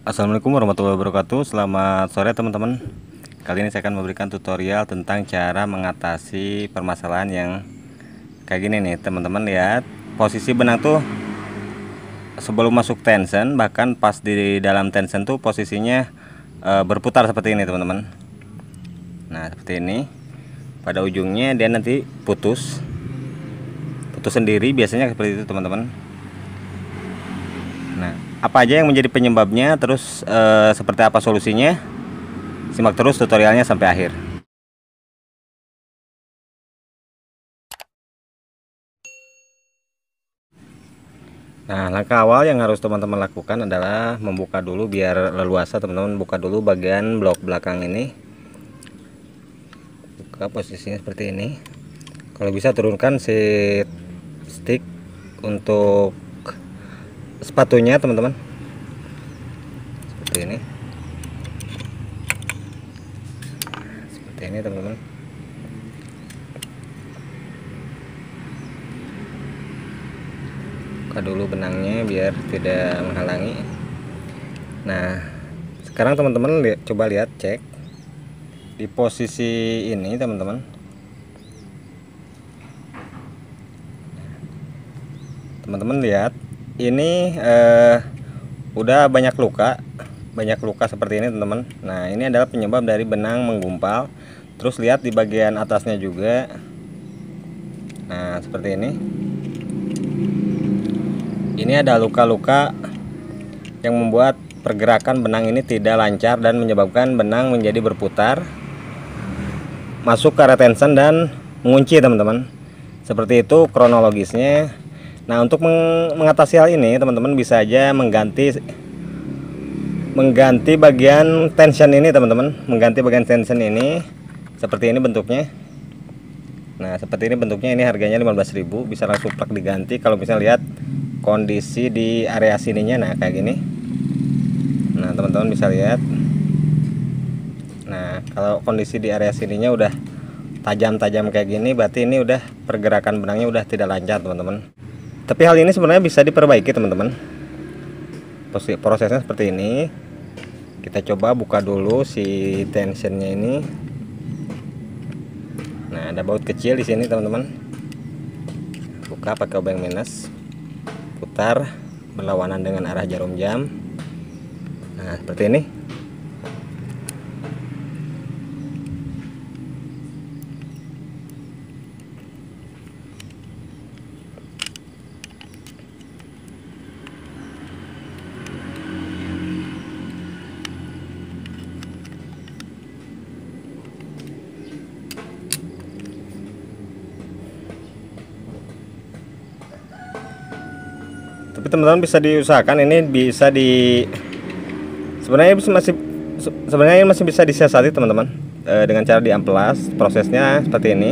Assalamualaikum warahmatullahi wabarakatuh. Selamat sore teman-teman. Kali ini saya akan memberikan tutorial tentang cara mengatasi permasalahan yang Kayak gini nih teman-teman. Lihat Posisi benang tuh Sebelum masuk tension Bahkan pas di dalam tension tuh posisinya e, Berputar seperti ini teman-teman. Nah seperti ini. Pada ujungnya dia nanti putus. Putus sendiri biasanya seperti itu teman-teman apa aja yang menjadi penyebabnya terus e, seperti apa solusinya simak terus tutorialnya sampai akhir Nah, langkah awal yang harus teman-teman lakukan adalah membuka dulu biar leluasa teman-teman buka dulu bagian blok belakang ini. Buka posisinya seperti ini. Kalau bisa turunkan si stick untuk sepatunya teman-teman. Seperti ini. Seperti ini teman-teman. Buka dulu benangnya biar tidak menghalangi. Nah sekarang teman-teman li coba lihat cek. Di posisi ini teman-teman. Teman-teman lihat ini uh, udah banyak luka banyak luka seperti ini teman-teman. Nah ini adalah penyebab dari benang menggumpal. Terus lihat di bagian atasnya juga. Nah seperti ini. Ini ada luka-luka yang membuat pergerakan benang ini tidak lancar dan menyebabkan benang menjadi berputar. Masuk ke retention dan mengunci teman-teman. Seperti itu kronologisnya Nah untuk mengatasi hal ini teman-teman bisa aja mengganti mengganti bagian tension ini teman-teman. Mengganti bagian tension ini seperti ini bentuknya. Nah seperti ini bentuknya ini harganya 15.000 bisa langsung plug diganti. Kalau misalnya lihat kondisi di area sininya nah kayak gini. Nah teman-teman bisa lihat. Nah kalau kondisi di area sininya udah tajam-tajam kayak gini berarti ini udah pergerakan benangnya udah tidak lancar teman-teman tapi hal ini sebenarnya bisa diperbaiki teman-teman. Prosesnya seperti ini. Kita coba buka dulu si tensionnya ini. Nah ada baut kecil di sini teman-teman. Buka pakai obeng minus. Putar berlawanan dengan arah jarum jam. Nah seperti ini teman-teman bisa diusahakan ini bisa di sebenarnya masih sebenarnya masih bisa disiasati teman-teman. E, dengan cara diamplas prosesnya seperti ini.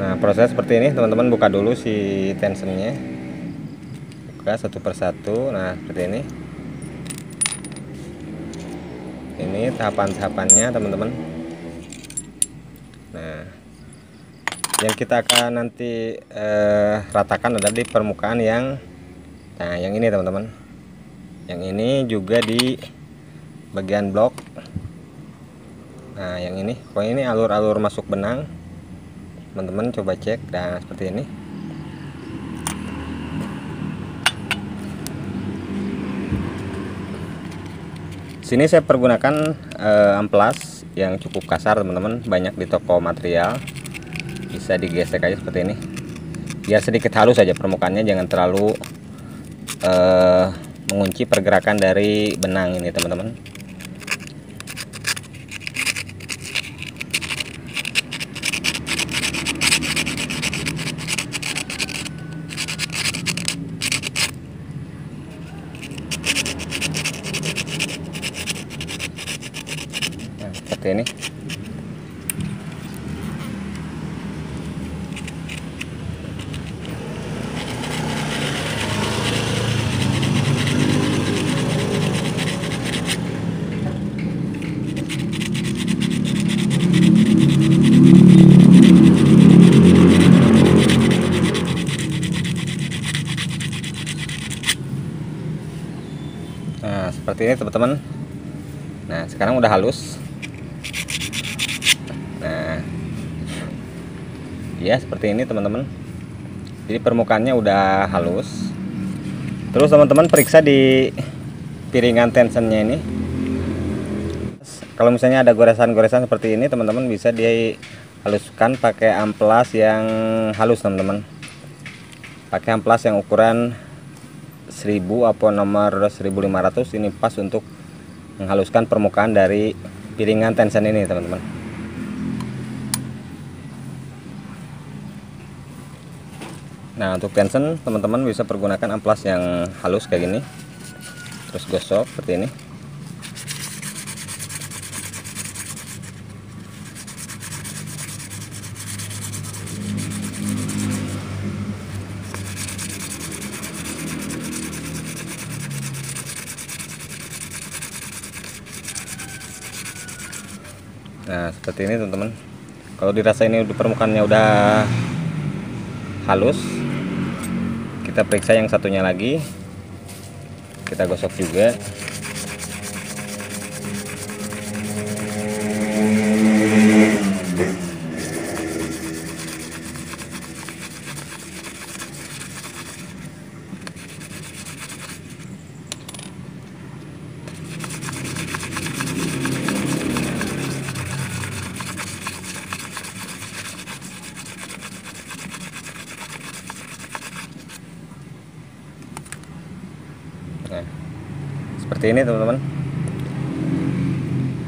Nah proses seperti ini teman-teman buka dulu si tensionnya. Buka satu persatu. Nah seperti ini. Ini tahapan-tahapannya teman-teman nah yang kita akan nanti eh, ratakan adalah di permukaan yang nah yang ini teman-teman. Yang ini juga di bagian blok. Nah yang ini pokoknya ini alur-alur masuk benang. Teman-teman coba cek. Dan seperti ini. Sini saya pergunakan eh, amplas yang cukup kasar teman-teman. Banyak di toko material. Bisa digesek aja seperti ini. Biar sedikit halus saja permukaannya. Jangan terlalu uh, mengunci pergerakan dari benang ini teman-teman seperti ini seperti ini teman-teman. Nah sekarang udah halus. Nah. Ya seperti ini teman-teman. Jadi permukaannya udah halus. Terus teman-teman periksa di piringan tensionnya ini. Kalau misalnya ada goresan-goresan seperti ini teman-teman bisa dihaluskan pakai amplas yang halus teman-teman. Pakai amplas yang ukuran 1000 atau nomor 1500 ini pas untuk menghaluskan permukaan dari piringan tension ini teman-teman. Nah untuk tension teman-teman bisa pergunakan amplas yang halus kayak gini. Terus gosok seperti ini Nah seperti ini teman-teman. Kalau dirasa ini permukaannya udah halus kita periksa yang satunya lagi. Kita gosok juga seperti ini teman-teman.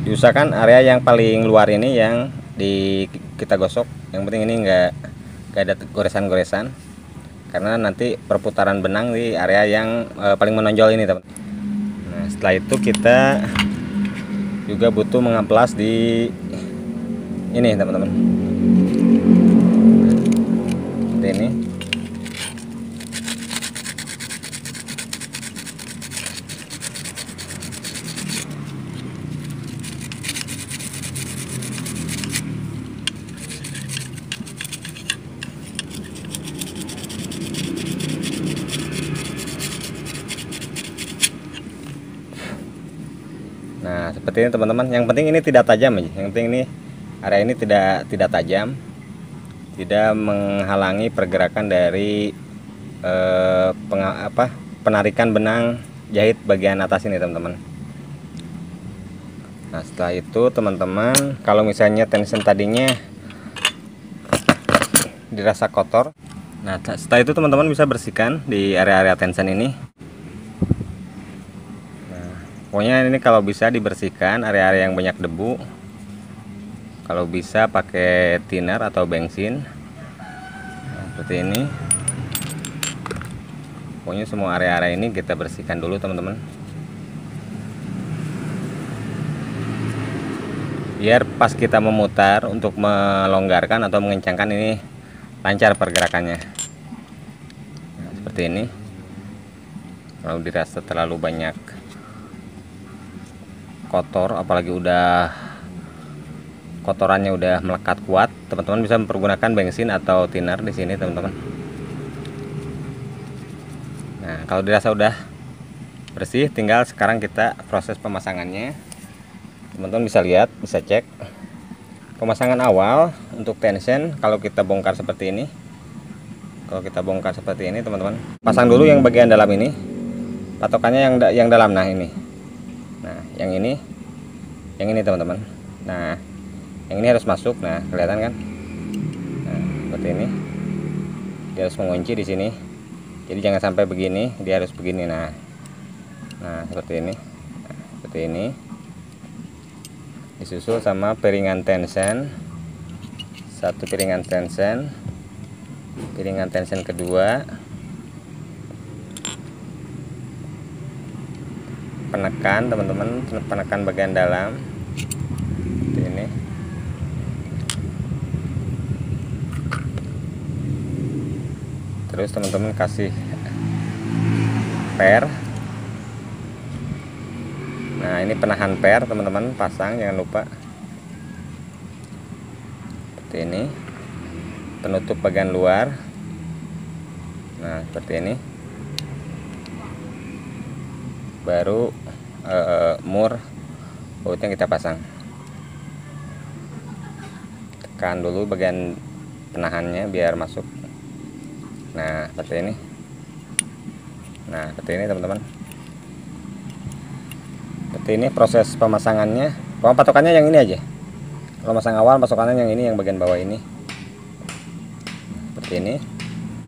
Diusahakan area yang paling luar ini yang di kita gosok. Yang penting ini enggak enggak ada goresan-goresan. Karena nanti perputaran benang di area yang e, paling menonjol ini teman nah setelah itu kita juga butuh mengamplas di ini teman-teman. Ini Nah, seperti ini teman-teman. Yang penting ini tidak tajam aja. Yang penting ini area ini tidak tidak tajam. Tidak menghalangi pergerakan dari eh, peng, apa, penarikan benang jahit bagian atas ini, teman-teman. Nah, setelah itu teman-teman, kalau misalnya tension tadinya dirasa kotor, nah setelah itu teman-teman bisa bersihkan di area-area tension ini pokoknya ini kalau bisa dibersihkan area-area yang banyak debu. Kalau bisa pakai thinner atau bensin. Nah, seperti ini. Pokoknya semua area-area ini kita bersihkan dulu teman-teman. Biar pas kita memutar untuk melonggarkan atau mengencangkan ini lancar pergerakannya. Nah, seperti ini. Kalau dirasa terlalu banyak kotor apalagi udah kotorannya udah melekat kuat teman-teman bisa mempergunakan bensin atau thinner di sini teman-teman. Nah kalau dirasa udah bersih tinggal sekarang kita proses pemasangannya. Teman-teman bisa lihat bisa cek. Pemasangan awal untuk tension kalau kita bongkar seperti ini. Kalau kita bongkar seperti ini teman-teman pasang dulu yang bagian dalam ini. Patokannya yang yang dalam nah ini yang ini yang ini teman-teman. Nah yang ini harus masuk. Nah kelihatan kan? Nah seperti ini. Dia harus mengunci di sini. Jadi jangan sampai begini. Dia harus begini. Nah nah seperti ini. Nah, seperti ini. Disusul sama piringan tension satu piringan tension piringan tension kedua penekan teman-teman penekan bagian dalam. Seperti ini. Terus teman-teman kasih per. Nah ini penahan per teman-teman pasang jangan lupa. Seperti ini. Penutup bagian luar. Nah seperti ini baru uh, mur bautnya kita pasang. Tekan dulu bagian penahannya biar masuk. Nah seperti ini. Nah seperti ini teman-teman. Seperti ini proses pemasangannya. Kalau patokannya yang ini aja. Kalau masang awal patokannya yang ini yang bagian bawah ini. Seperti ini.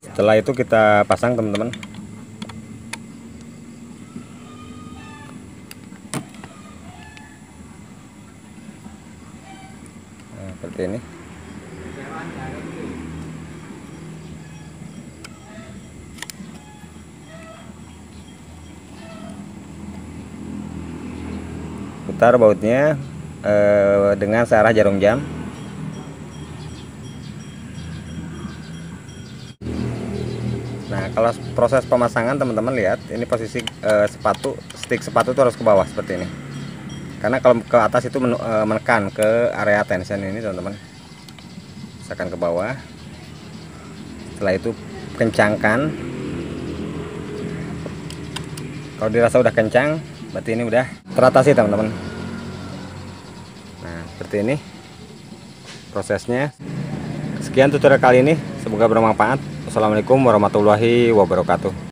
Setelah itu kita pasang teman-teman ini. Putar bautnya eh, dengan searah jarum jam. Nah kalau proses pemasangan teman-teman lihat ini posisi eh, sepatu stick sepatu itu harus ke bawah seperti ini karena kalau ke atas itu eh, menekan ke area tension ini teman-teman. Tekan ke bawah. Setelah itu kencangkan. Kalau dirasa udah kencang berarti ini udah teratasi teman-teman. Nah seperti ini prosesnya. Sekian tutorial kali ini. Semoga bermanfaat. Assalamualaikum warahmatullahi wabarakatuh